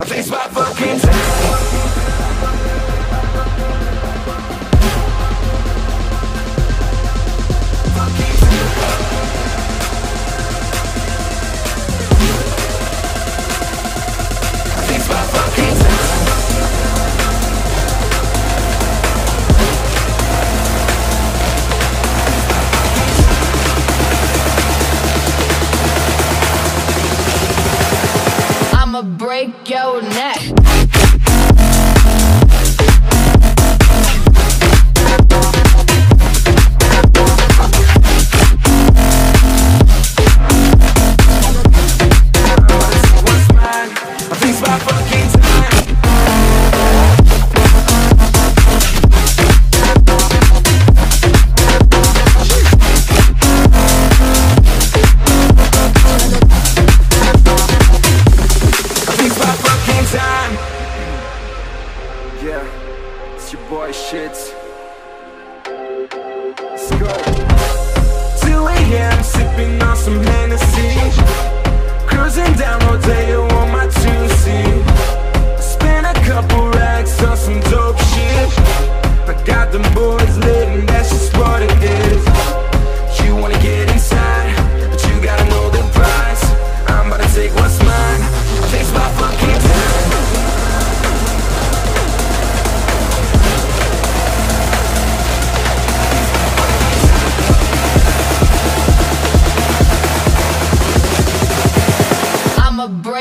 I it's my fucking I'ma break your neck. Fucking Yeah, it's your boy Shits. Let's go. 2 a.m. sipping on some Hennessy.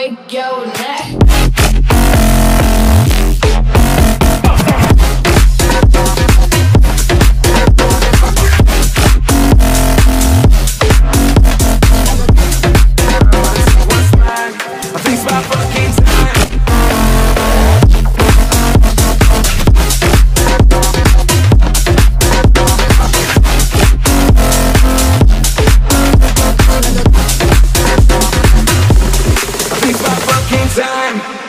break your neck. time.